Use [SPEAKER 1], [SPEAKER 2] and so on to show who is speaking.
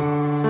[SPEAKER 1] Música